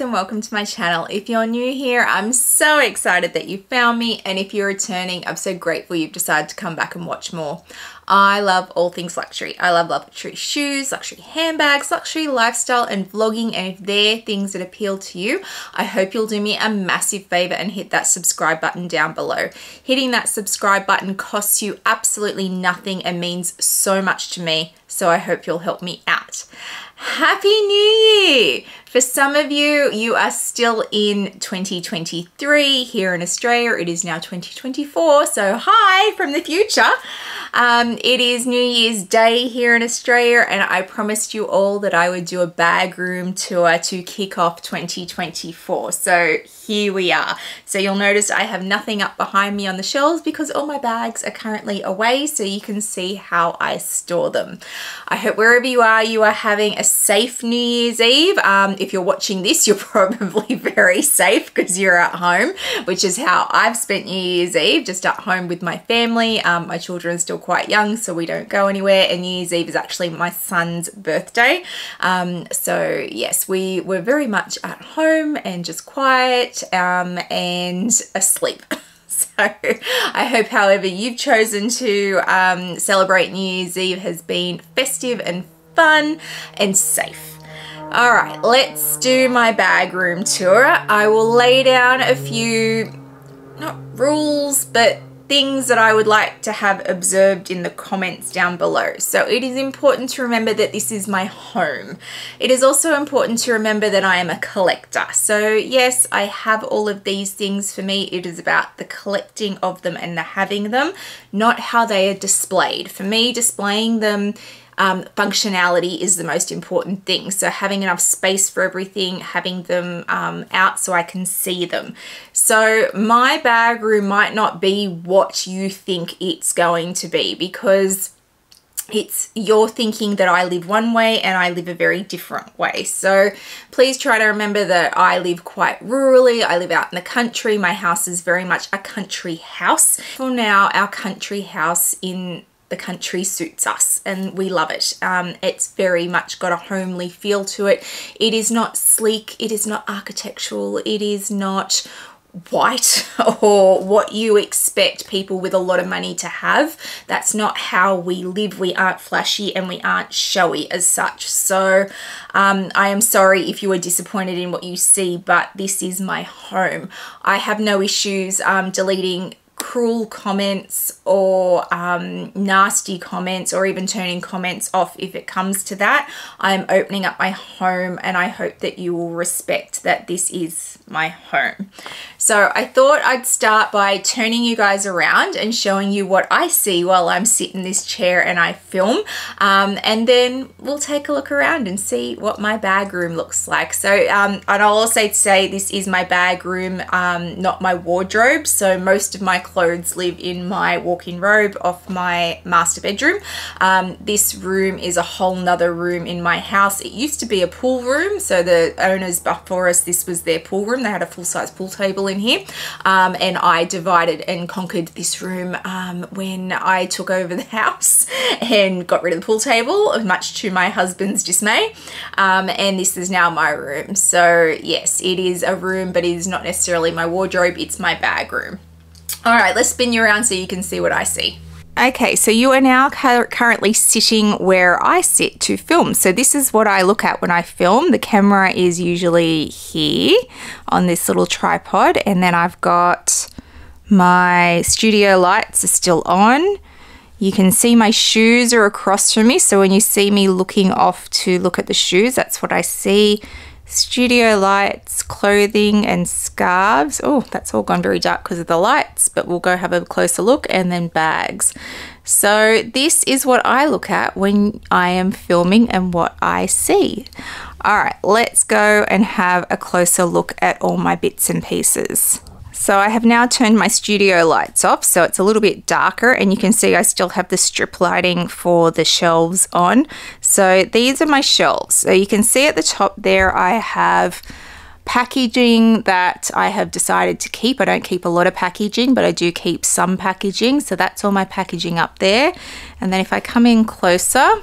And welcome to my channel. If you're new here, I'm so excited that you found me and if you're returning, I'm so grateful you've decided to come back and watch more. I love all things luxury. I love luxury shoes, luxury handbags, luxury lifestyle and vlogging and if they're things that appeal to you, I hope you'll do me a massive favor and hit that subscribe button down below. Hitting that subscribe button costs you absolutely nothing and means so much to me, so I hope you'll help me out. Happy New Year! For some of you, you are still in 2023 here in Australia. It is now 2024, so hi from the future. Um, it is New Year's Day here in Australia, and I promised you all that I would do a bag room tour to kick off 2024. So here we are. So you'll notice I have nothing up behind me on the shelves because all my bags are currently away so you can see how I store them. I hope wherever you are, you are having a safe New Year's Eve. Um, if you're watching this, you're probably very safe because you're at home, which is how I've spent New Year's Eve, just at home with my family. Um, my children are still quite young, so we don't go anywhere. And New Year's Eve is actually my son's birthday. Um, so yes, we were very much at home and just quiet um, and asleep. So I hope, however, you've chosen to um, celebrate New Year's Eve has been festive and fun and safe. All right, let's do my bag room tour. I will lay down a few, not rules, but things that I would like to have observed in the comments down below. So it is important to remember that this is my home. It is also important to remember that I am a collector. So yes, I have all of these things for me. It is about the collecting of them and the having them, not how they are displayed. For me, displaying them um, functionality is the most important thing. So having enough space for everything, having them um, out so I can see them. So my bag room might not be what you think it's going to be because it's you're thinking that I live one way and I live a very different way. So please try to remember that I live quite rurally. I live out in the country. My house is very much a country house. For now, our country house in the country suits us and we love it. Um, it's very much got a homely feel to it. It is not sleek, it is not architectural, it is not white or what you expect people with a lot of money to have. That's not how we live. We aren't flashy and we aren't showy as such. So um, I am sorry if you are disappointed in what you see, but this is my home. I have no issues um, deleting cruel comments or um, nasty comments or even turning comments off if it comes to that. I'm opening up my home and I hope that you will respect that this is my home. So I thought I'd start by turning you guys around and showing you what I see while I'm sitting in this chair and I film. Um, and then we'll take a look around and see what my bag room looks like. So, um, and I'll also say this is my bag room, um, not my wardrobe. So most of my clothes live in my walk-in robe off my master bedroom. Um, this room is a whole nother room in my house. It used to be a pool room. So the owners before us, this was their pool room. They had a full-size pool table in here. Um, and I divided and conquered this room um, when I took over the house and got rid of the pool table, much to my husband's dismay. Um, and this is now my room. So yes, it is a room, but it is not necessarily my wardrobe. It's my bag room. All right, let's spin you around so you can see what I see. Okay, so you are now currently sitting where I sit to film. So this is what I look at when I film. The camera is usually here on this little tripod and then I've got my studio lights are still on. You can see my shoes are across from me. So when you see me looking off to look at the shoes, that's what I see studio lights, clothing and scarves. Oh, that's all gone very dark because of the lights, but we'll go have a closer look and then bags. So this is what I look at when I am filming and what I see. All right, let's go and have a closer look at all my bits and pieces. So I have now turned my studio lights off so it's a little bit darker and you can see I still have the strip lighting for the shelves on. So these are my shelves. So you can see at the top there I have packaging that I have decided to keep. I don't keep a lot of packaging, but I do keep some packaging. So that's all my packaging up there. And then if I come in closer,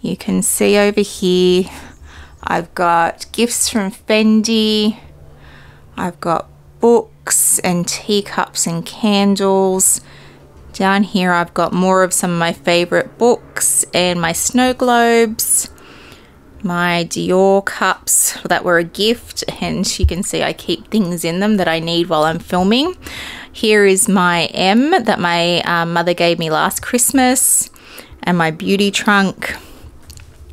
you can see over here I've got gifts from Fendi. I've got books and teacups and candles. Down here I've got more of some of my favorite books and my snow globes. My Dior cups that were a gift and you can see I keep things in them that I need while I'm filming. Here is my M that my um, mother gave me last Christmas and my beauty trunk.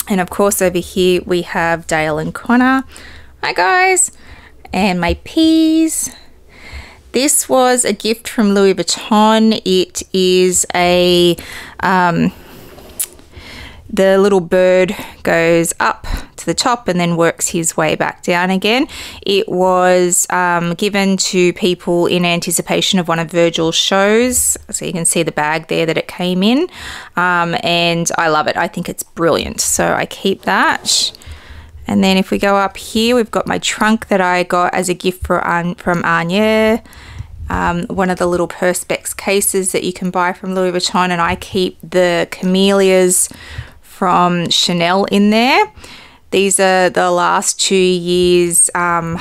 And of course over here we have Dayle and Connor. Hi guys! And my peas. This was a gift from Louis Vuitton. It is a um, the little bird goes up to the top and then works his way back down again. It was um, given to people in anticipation of one of Virgil's shows. So you can see the bag there that it came in. Um, and I love it. I think it's brilliant. So I keep that. And then if we go up here, we've got my trunk that I got as a gift for, from Anya. Um, one of the little Perspex cases that you can buy from Louis Vuitton and I keep the camellias from Chanel in there. These are the last two years um,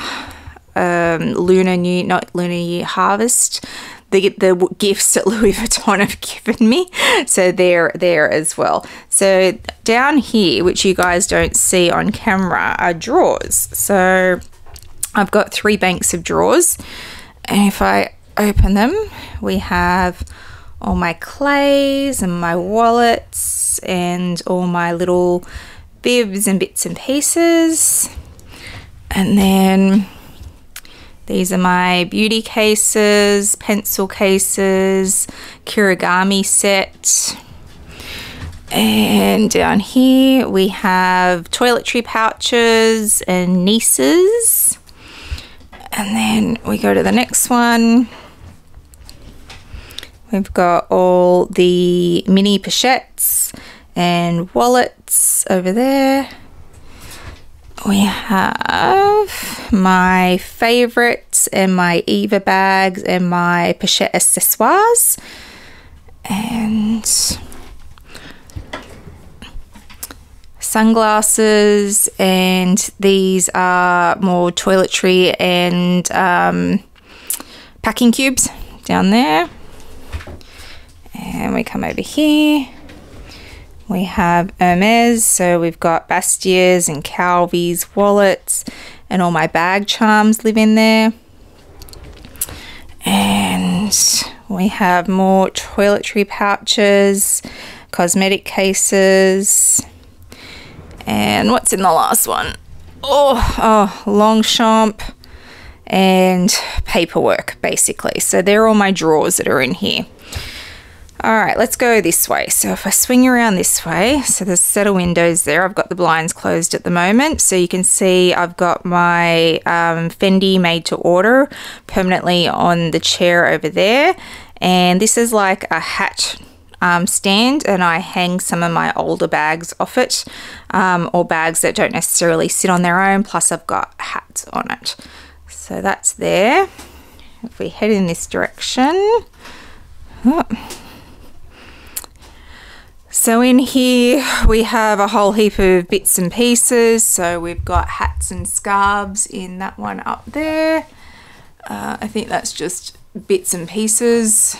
um, Lunar New, not Lunar Year Harvest. The, the gifts that Louis Vuitton have given me. So they're there as well. So down here, which you guys don't see on camera, are drawers. So I've got three banks of drawers. And if I open them, we have all my Cles and my wallets and all my little bibs and bits and pieces. And then these are my beauty cases, pencil cases, Kirigami set. And down here we have toiletry pouches and Nices. And then we go to the next one. We've got all the mini pochettes and wallets over there. We have my favorites in my Eva bags and my pochette accessoires. And sunglasses and these are more toiletry and um, packing cubes down there and we come over here we have Hermes so we've got Bastias and Calvi's wallets and all my bag charms live in there. And we have more toiletry pouches cosmetic cases and what's in the last one? Oh, oh Longchamp and paperwork basically. So they're all my drawers that are in here all right, let's go this way. So if I swing around this way, so there's a set of windows there. I've got the blinds closed at the moment. So you can see I've got my um, Fendi made to order permanently on the chair over there. And this is like a hat um, stand and I hang some of my older bags off it um, or bags that don't necessarily sit on their own. Plus I've got hats on it. So that's there. If we head in this direction, oh, so in here we have a whole heap of bits and pieces. So we've got hats and scarves in that one up there. Uh, I think that's just bits and pieces.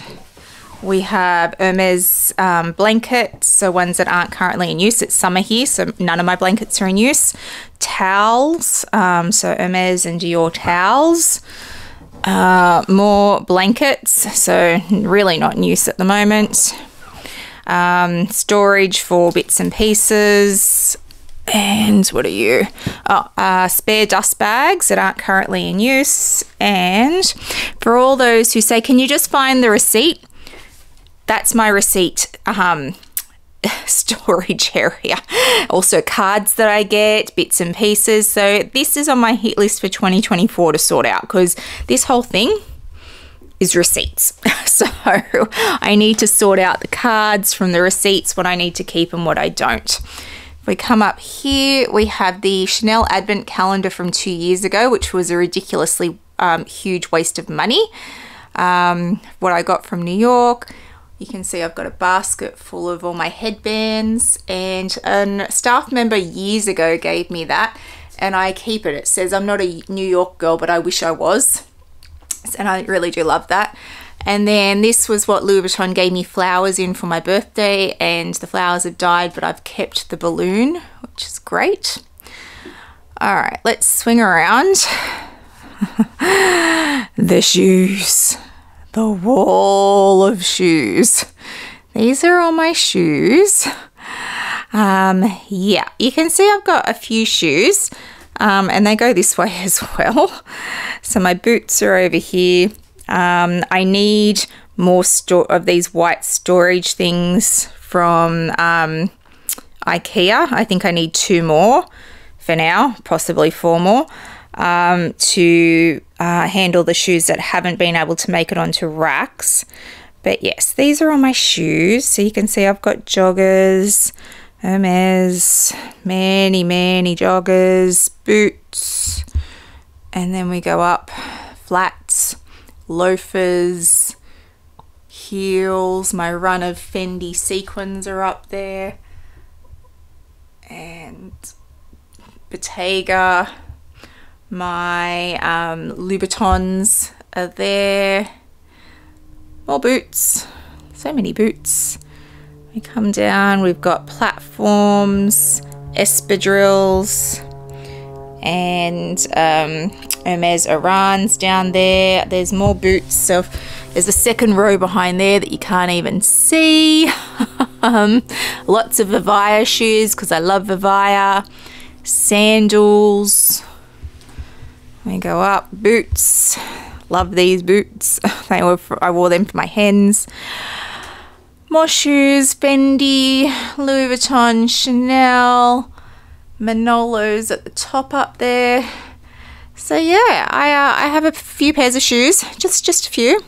We have Hermes um, blankets, so ones that aren't currently in use. It's summer here, so none of my blankets are in use. Towels, um, so Hermes and Dior towels. Uh, more blankets, so really not in use at the moment um, storage for bits and pieces. And what are you? Oh, uh, spare dust bags that aren't currently in use. And for all those who say, can you just find the receipt? That's my receipt um, storage area. Also, cards that I get, bits and pieces. So, this is on my hit list for 2024 to sort out because this whole thing is receipts. so I need to sort out the cards from the receipts, what I need to keep and what I don't. If we come up here, we have the Chanel Advent Calendar from two years ago, which was a ridiculously um, huge waste of money. Um, what I got from New York. You can see I've got a basket full of all my headbands and a staff member years ago gave me that and I keep it. It says, I'm not a New York girl, but I wish I was. And I really do love that. And then this was what Louis Vuitton gave me flowers in for my birthday, and the flowers have died, but I've kept the balloon, which is great. All right, let's swing around. the shoes. The wall of shoes. These are all my shoes. Um, yeah, you can see I've got a few shoes um, and they go this way as well. So my boots are over here. Um, I need more of these white storage things from um, IKEA. I think I need two more for now, possibly four more, um, to uh, handle the shoes that haven't been able to make it onto racks. But yes, these are all my shoes. So you can see I've got joggers, Hermes, many, many joggers, boots, and then we go up flats, loafers, heels. My run of Fendi sequins are up there, and Bottega. My um, Louboutins are there. More boots. So many boots. We come down, we've got platforms, espadrilles, and um, Hermes Orans down there. There's more boots. So there's a second row behind there that you can't even see. um, lots of Vivaia shoes because I love Vivaia. Sandals. We go up. Boots. Love these boots. they were for, I wore them for my hens. More shoes, Fendi, Louis Vuitton, Chanel, Manolos at the top up there. So yeah, I uh, I have a few pairs of shoes, just just a few.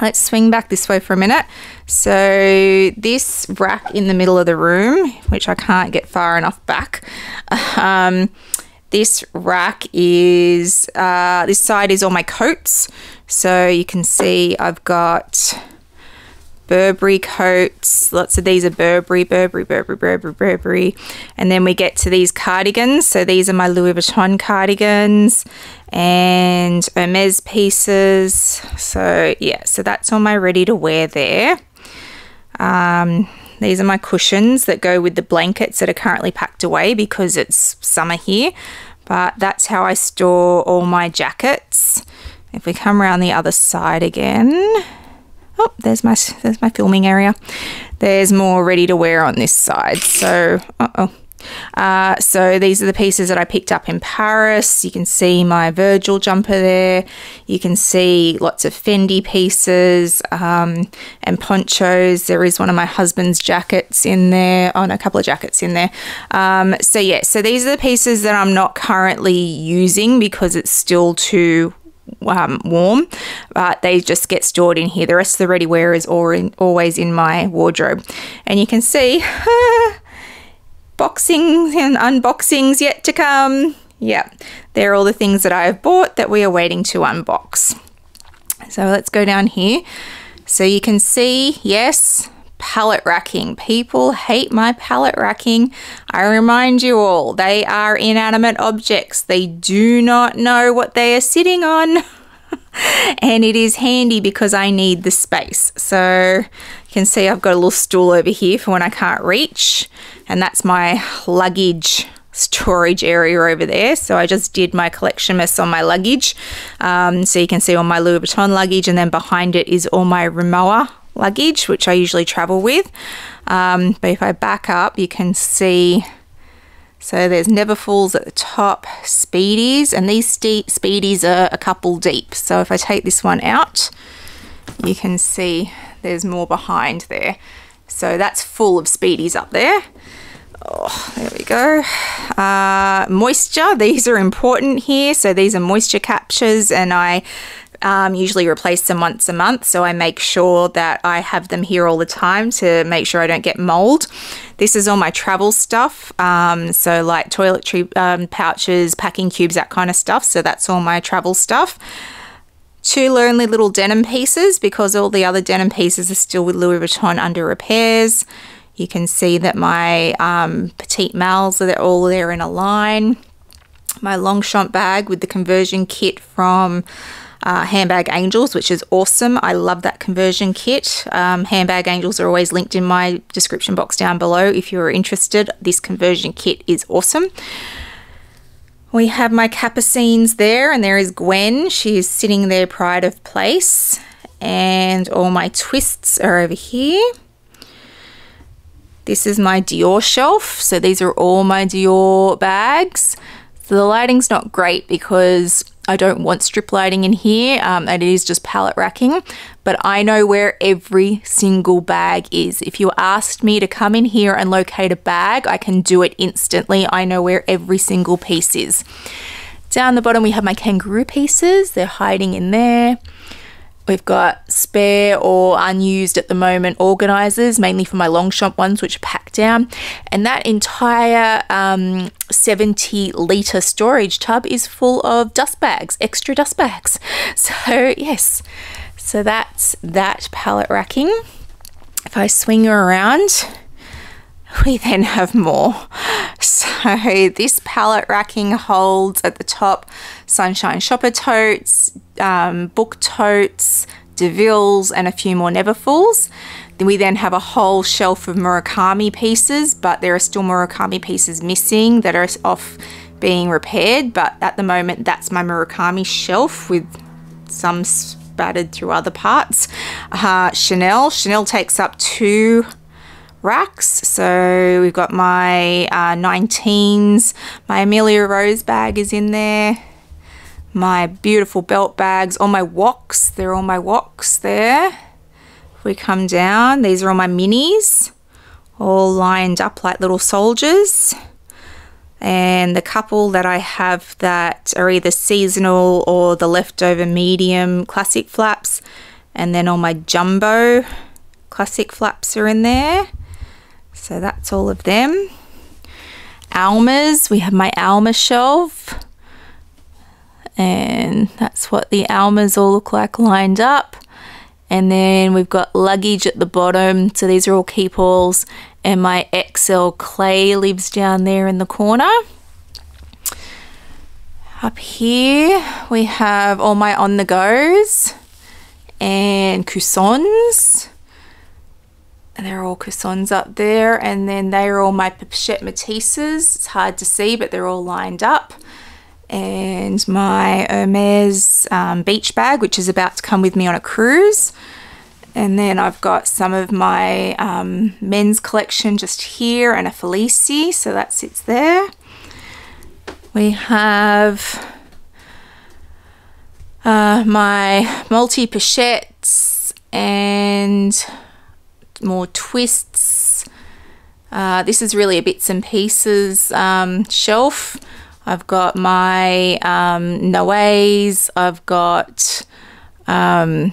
Let's swing back this way for a minute. So this rack in the middle of the room, which I can't get far enough back. Um, this rack is uh, this side is all my coats. So you can see I've got Burberry coats. Lots of these are Burberry, Burberry, Burberry, Burberry, Burberry. And then we get to these cardigans. So these are my Louis Vuitton cardigans and Hermes pieces. So yeah, so that's all my ready to wear there. Um, these are my cushions that go with the blankets that are currently packed away because it's summer here. But that's how I store all my jackets. If we come around the other side again, oh, there's my there's my filming area. There's more ready to wear on this side. So, uh oh. Uh, so these are the pieces that I picked up in Paris. You can see my Virgil jumper there. You can see lots of Fendi pieces um, and ponchos. There is one of my husband's jackets in there. Oh, no, a couple of jackets in there. Um, so yeah, so these are the pieces that I'm not currently using because it's still too um, warm, but they just get stored in here. The rest of the ready wear is in, always in my wardrobe. And you can see boxings and unboxings yet to come. Yeah, they're all the things that I have bought that we are waiting to unbox. So let's go down here. So you can see, yes, pallet racking. People hate my pallet racking. I remind you all, they are inanimate objects. They do not know what they are sitting on. and it is handy because I need the space. So you can see I've got a little stool over here for when I can't reach. And that's my luggage storage area over there. So I just did my collection mess on my luggage. Um, so you can see all my Louis Vuitton luggage and then behind it is all my Rimowa luggage, which I usually travel with. Um, but if I back up, you can see, so there's Neverfulls at the top, Speedies, and these Speedies are a couple deep. So if I take this one out, you can see there's more behind there. So that's full of Speedies up there. Oh, there we go. Uh, moisture, these are important here. So these are moisture captures and I um, usually replace them once a month. So I make sure that I have them here all the time to make sure I don't get mold. This is all my travel stuff. Um, so like toiletry um, pouches, packing cubes, that kind of stuff. So that's all my travel stuff two lonely little denim pieces because all the other denim pieces are still with Louis Vuitton under repairs. You can see that my um, Petite Malles are all there in a line. my Longchamp bag with the conversion kit from uh, Handbag Angels, which is awesome. I love that conversion kit. Um, Handbag Angels are always linked in my description box down below if you're interested. This conversion kit is awesome. We have my Capucines there, and there is Gwen. She is sitting there pride of place. And all my twists are over here. This is my Dior shelf. So these are all my Dior bags. So the lighting's not great because I don't want strip lighting in here um, and it is just pallet racking, but I know where every single bag is. If you asked me to come in here and locate a bag, I can do it instantly. I know where every single piece is. Down the bottom we have my kangaroo pieces. They're hiding in there. We've got spare or unused at the moment organizers, mainly for my long Longchamp ones, which are packed down. And that entire um, 70 litre storage tub is full of dust bags, extra dust bags. So, yes, so that's that pallet racking. If I swing around, we then have more. So this pallet racking holds at the top Sunshine Shopper totes, um, book totes, Deauvilles, and a few more Neverfulls. Then we then have a whole shelf of Murakami pieces, but there are still Murakami pieces missing that are off being repaired. But at the moment, that's my Murakami shelf with some spattered through other parts. Uh, Chanel. Chanel takes up two racks. So we've got my uh, 19s, my Amelia Rose bag is in there, my beautiful belt bags, all my WOCs, they're all my WOCs there. If we come down, these are all my minis, all lined up like little soldiers. And the couple that I have that are either seasonal or the leftover medium classic flaps. And then all my jumbo classic flaps are in there. So that's all of them. Almas, we have my Alma shelf. And that's what the Almas all look like lined up. And then we've got luggage at the bottom. So these are all keep alls. And my XL clay lives down there in the corner. Up here we have all my on the goes and coussins and they're all Coussins up there and then they are all my Pochette Métises. It's hard to see but they're all lined up. And my Hermes um, beach bag which is about to come with me on a cruise. And then I've got some of my um, men's collection just here and a Félicie so that sits there. We have uh, my multi-pochettes and more twists. Uh, this is really a bits and pieces um, shelf. I've got my um, Noes, I've got um,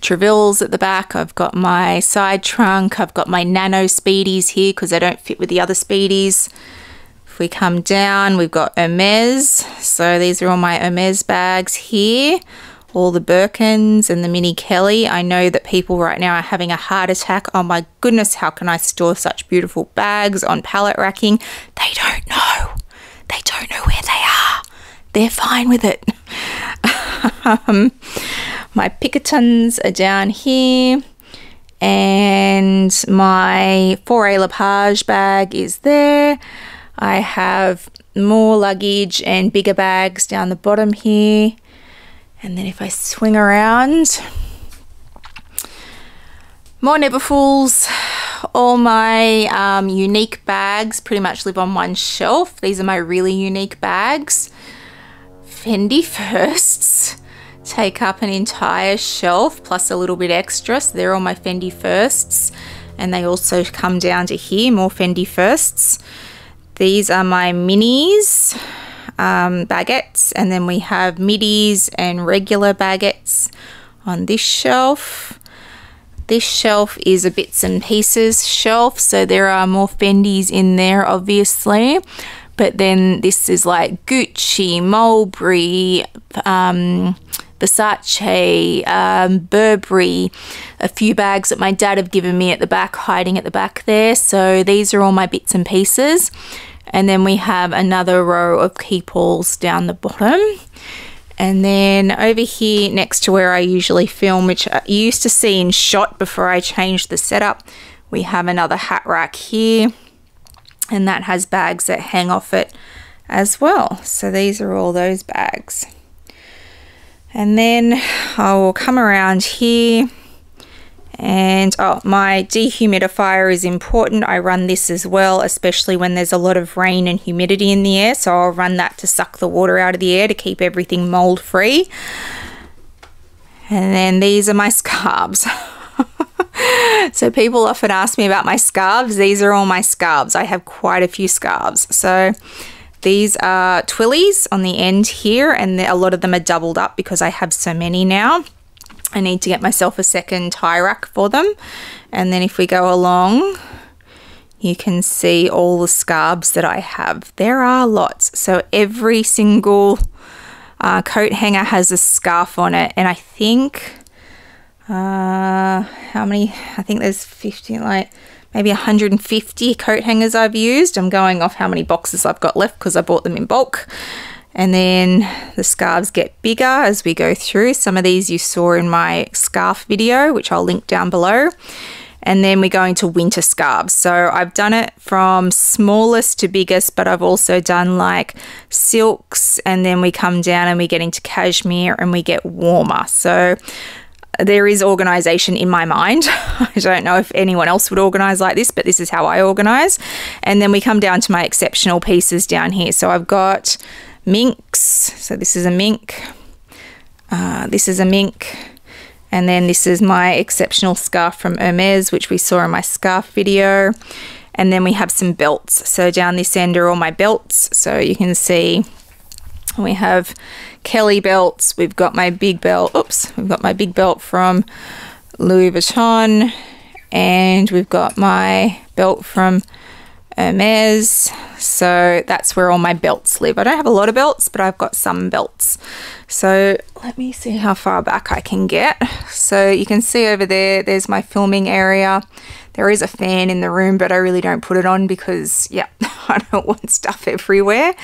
Trevilles at the back, I've got my side trunk, I've got my Nano Speedies here because they don't fit with the other Speedies. If we come down, we've got Hermes. So these are all my Hermes bags here all the Birkins and the Mini Kelly. I know that people right now are having a heart attack. Oh my goodness, how can I store such beautiful bags on pallet racking? They don't know. They don't know where they are. They're fine with it. um, my Picotins are down here. And my Faure Le Page bag is there. I have more luggage and bigger bags down the bottom here. And then if I swing around, more Neverfulls. All my um, unique bags pretty much live on one shelf. These are my really unique bags. Fendi Firsts take up an entire shelf plus a little bit extra. So they're all my Fendi Firsts. And they also come down to here, more Fendi Firsts. These are my minis um, baguettes and then we have midis and regular baguettes on this shelf. This shelf is a bits and pieces shelf, so there are more Fendis in there, obviously. But then this is like Gucci, Mulberry, um, Versace, um, Burberry, a few bags that my dad have given me at the back, hiding at the back there. So these are all my bits and pieces. And then we have another row of Keepalls down the bottom. And then over here next to where I usually film, which you used to see in shot before I changed the setup, we have another hat rack here. And that has bags that hang off it as well. So these are all those bags. And then I will come around here and oh, my dehumidifier is important. I run this as well, especially when there's a lot of rain and humidity in the air. So I'll run that to suck the water out of the air to keep everything mold free. And then these are my scarves. so people often ask me about my scarves. These are all my scarves. I have quite a few scarves. So these are twillies on the end here, and a lot of them are doubled up because I have so many now. I need to get myself a second tie rack for them. And then if we go along, you can see all the scarves that I have. There are lots. So every single uh, coat hanger has a scarf on it. And I think, uh, how many? I think there's 50, like maybe 150 coat hangers I've used. I'm going off how many boxes I've got left because I bought them in bulk. And then the scarves get bigger as we go through. Some of these you saw in my scarf video, which I'll link down below. And then we go into winter scarves. So I've done it from smallest to biggest, but I've also done like silks. And then we come down and we get into cashmere and we get warmer. So there is organization in my mind. I don't know if anyone else would organize like this, but this is how I organize. And then we come down to my exceptional pieces down here. So I've got minks. So this is a mink. Uh, this is a mink. And then this is my exceptional scarf from Hermes, which we saw in my scarf video. And then we have some belts. So down this end are all my belts. So you can see we have Kelly belts. We've got my big belt. Oops, we've got my big belt from Louis Vuitton. And we've got my belt from Hermes. So that's where all my belts live. I don't have a lot of belts, but I've got some belts. So let me see how far back I can get. So you can see over there, there's my filming area. There is a fan in the room, but I really don't put it on because, yeah, I don't want stuff everywhere.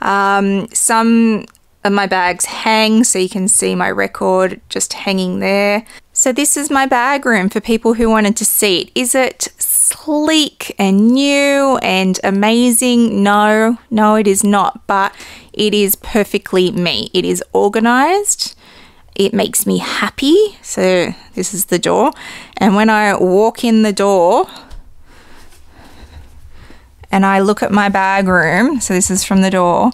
Um, some of my bags hang, so you can see my record just hanging there. So this is my bag room for people who wanted to see it. Is it sleek and new and amazing. No, no, it is not, but it is perfectly me. It is organized. It makes me happy. So, this is the door. And when I walk in the door and I look at my bag room, so this is from the door,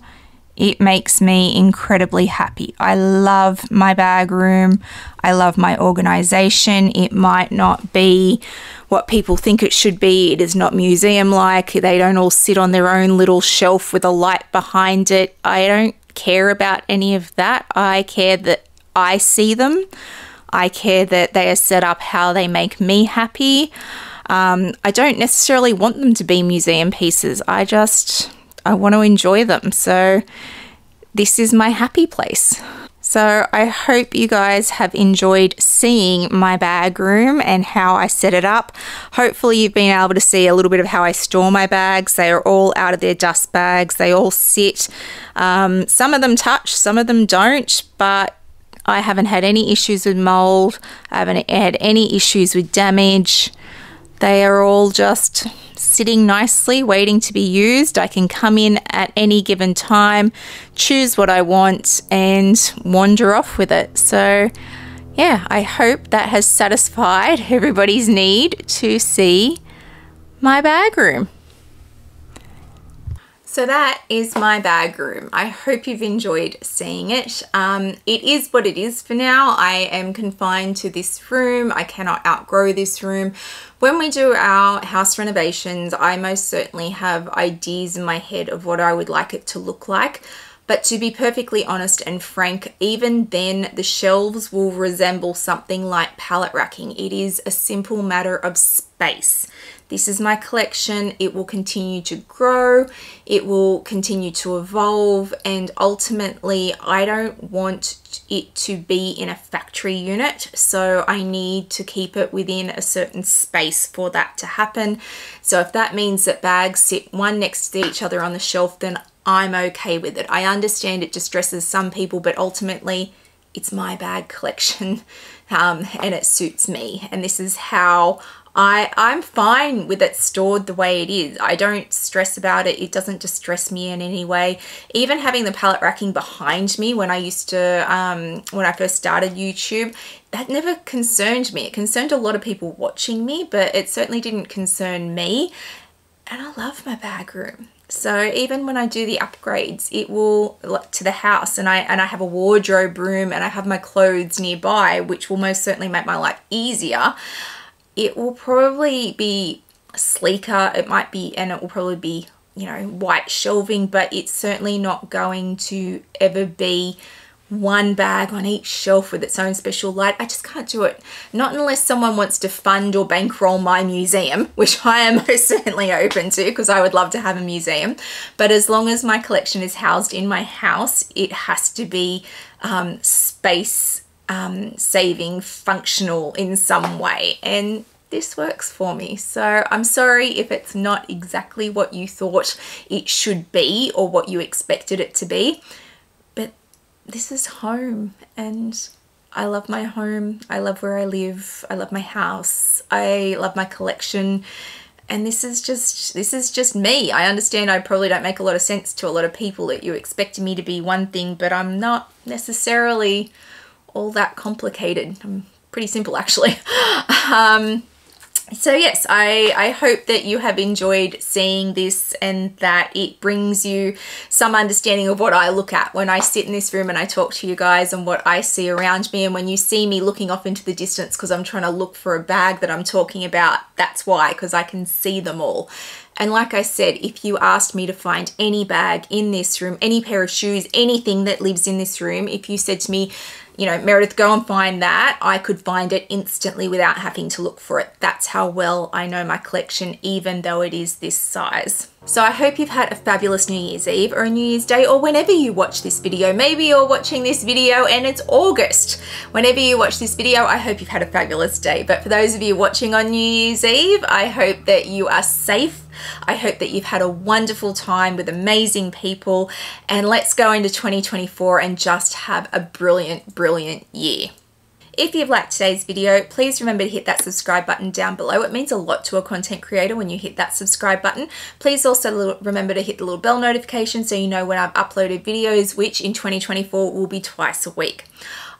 it makes me incredibly happy. I love my bag room. I love my organization. It might not be what people think it should be. It is not museum like. They don't all sit on their own little shelf with a light behind it. I don't care about any of that. I care that I see them. I care that they are set up how they make me happy. Um, I don't necessarily want them to be museum pieces. I just I want to enjoy them. So this is my happy place. So I hope you guys have enjoyed seeing my bag room and how I set it up. Hopefully you've been able to see a little bit of how I store my bags. They are all out of their dust bags. They all sit. Um, some of them touch, some of them don't, but I haven't had any issues with mold. I haven't had any issues with damage. They are all just sitting nicely, waiting to be used. I can come in at any given time, choose what I want, and wander off with it. So, yeah, I hope that has satisfied everybody's need to see my bag room. So that is my bag room. I hope you've enjoyed seeing it. Um, it is what it is for now. I am confined to this room. I cannot outgrow this room. When we do our house renovations, I most certainly have ideas in my head of what I would like it to look like. But to be perfectly honest and frank, even then the shelves will resemble something like pallet racking. It is a simple matter of space. This is my collection. It will continue to grow. It will continue to evolve. And ultimately, I don't want it to be in a factory unit. So I need to keep it within a certain space for that to happen. So if that means that bags sit one next to each other on the shelf, then I'm okay with it. I understand it distresses some people, but ultimately, it's my bag collection um, and it suits me. And this is how I, I'm fine with it stored the way it is. I don't stress about it. It doesn't distress me in any way. Even having the pallet racking behind me when I used to, um, when I first started YouTube, that never concerned me. It concerned a lot of people watching me, but it certainly didn't concern me. And I love my bag room. So even when I do the upgrades, it will to the house and I and I have a wardrobe room and I have my clothes nearby, which will most certainly make my life easier it will probably be sleeker. It might be, and it will probably be, you know, white shelving, but it's certainly not going to ever be one bag on each shelf with its own special light. I just can't do it. Not unless someone wants to fund or bankroll my museum, which I am most certainly open to because I would love to have a museum. But as long as my collection is housed in my house, it has to be um, space um, saving functional in some way and this works for me. So I'm sorry if it's not exactly what you thought it should be or what you expected it to be, but this is home and I love my home. I love where I live. I love my house. I love my collection. And this is just this is just me. I understand I probably don't make a lot of sense to a lot of people that you expect me to be one thing, but I'm not necessarily all that complicated. I'm pretty simple actually. um, so yes, I, I hope that you have enjoyed seeing this and that it brings you some understanding of what I look at when I sit in this room and I talk to you guys and what I see around me. And when you see me looking off into the distance because I'm trying to look for a bag that I'm talking about, that's why, because I can see them all. And like I said, if you asked me to find any bag in this room, any pair of shoes, anything that lives in this room, if you said to me, you know, Meredith, go and find that, I could find it instantly without having to look for it. That's how well I know my collection, even though it is this size. So I hope you've had a fabulous New Year's Eve or a New Year's Day or whenever you watch this video. Maybe you're watching this video and it's August. Whenever you watch this video, I hope you've had a fabulous day. But for those of you watching on New Year's Eve, I hope that you are safe. I hope that you've had a wonderful time with amazing people and let's go into 2024 and just have a brilliant, brilliant year. If you've liked today's video, please remember to hit that subscribe button down below. It means a lot to a content creator when you hit that subscribe button. Please also remember to hit the little bell notification so you know when I've uploaded videos, which in 2024 will be twice a week.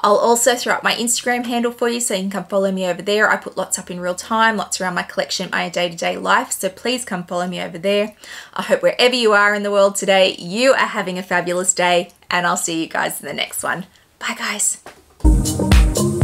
I'll also throw up my Instagram handle for you so you can come follow me over there. I put lots up in real time, lots around my collection, my day-to-day -day life, so please come follow me over there. I hope wherever you are in the world today, you are having a fabulous day, and I'll see you guys in the next one. Bye, guys.